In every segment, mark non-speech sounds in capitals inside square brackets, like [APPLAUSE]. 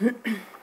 Mm-hmm. [COUGHS]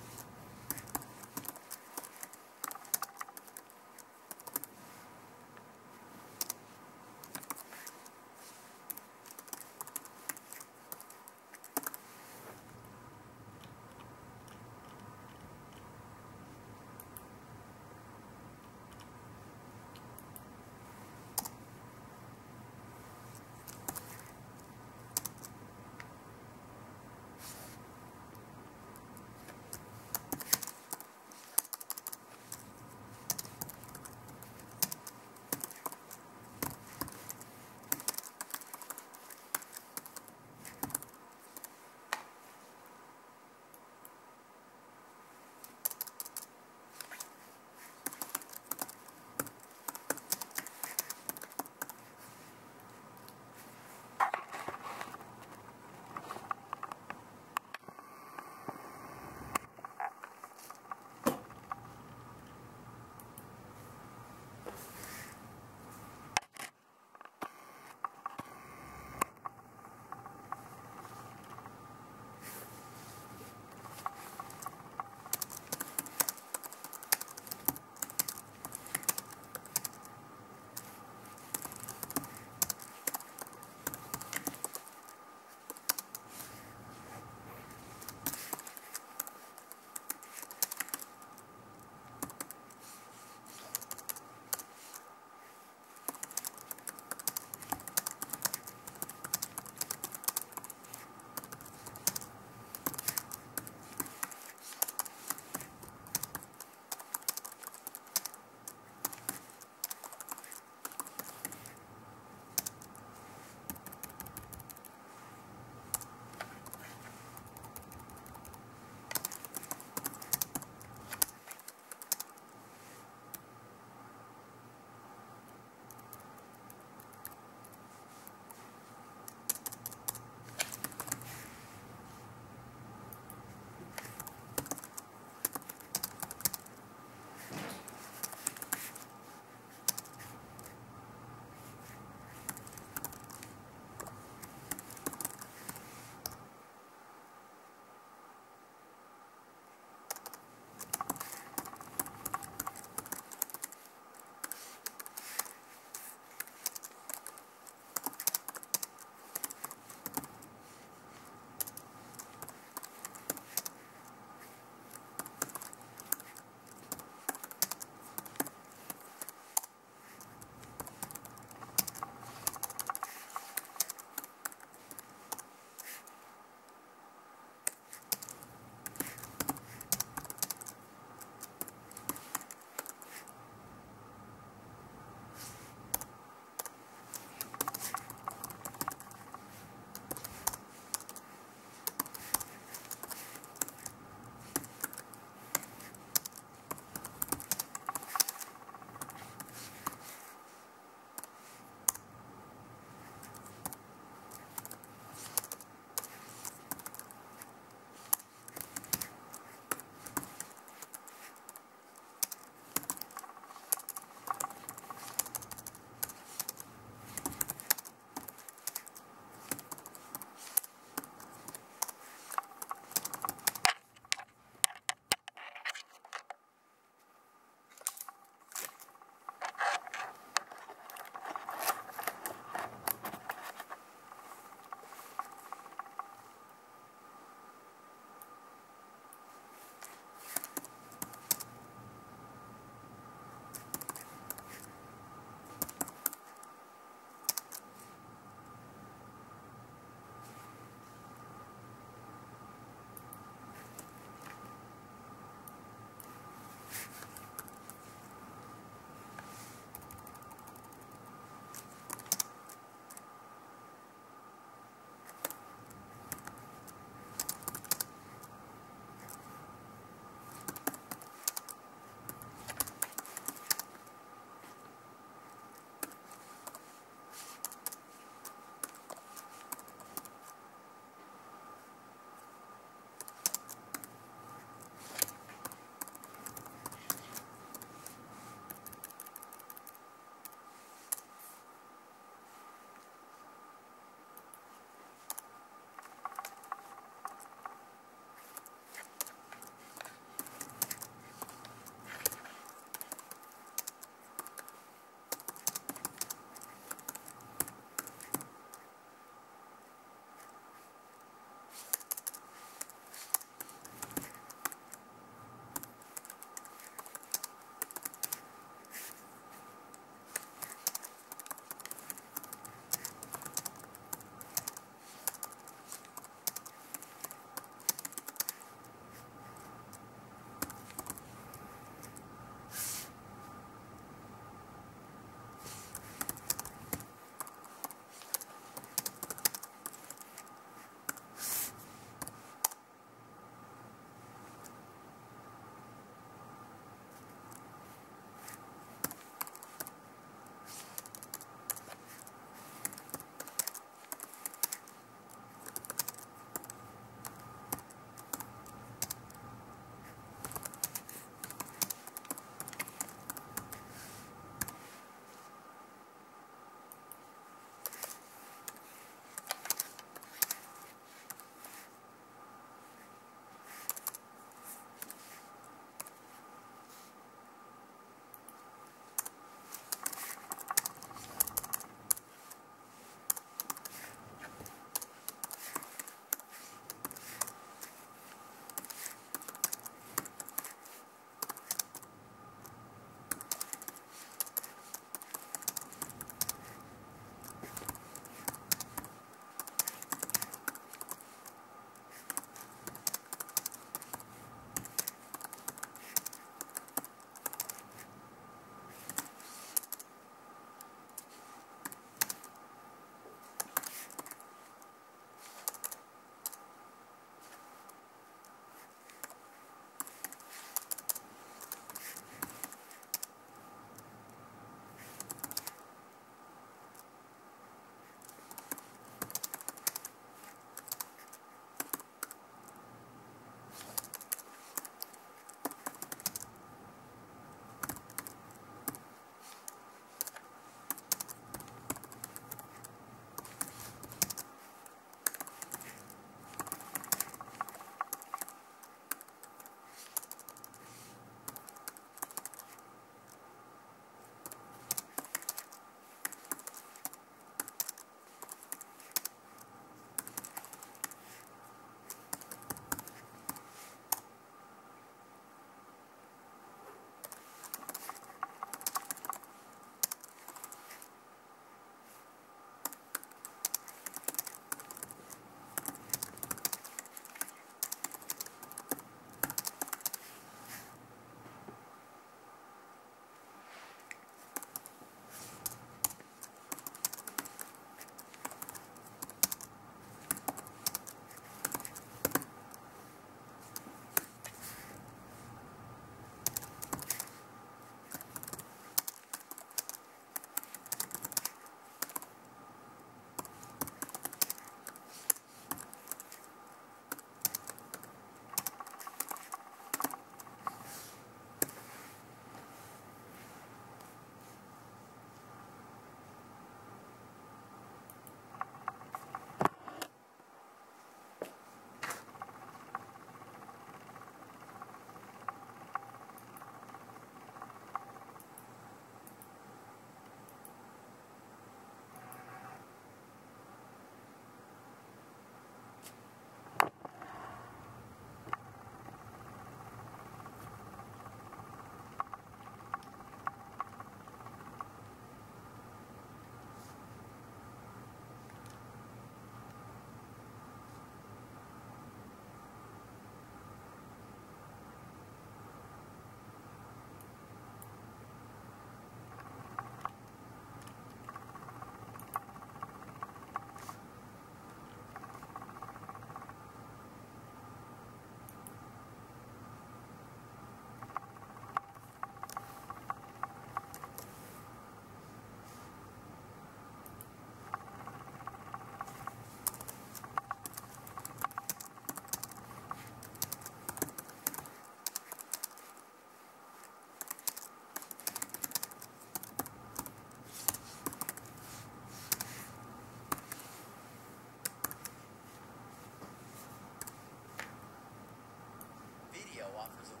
앞에서.